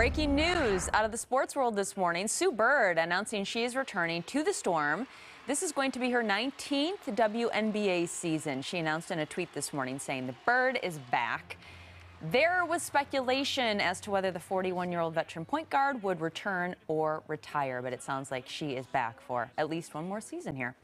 Breaking news out of the sports world this morning. Sue Bird announcing she is returning to the Storm. This is going to be her 19th WNBA season. She announced in a tweet this morning saying the Bird is back. There was speculation as to whether the 41 year old veteran point guard would return or retire, but it sounds like she is back for at least one more season here.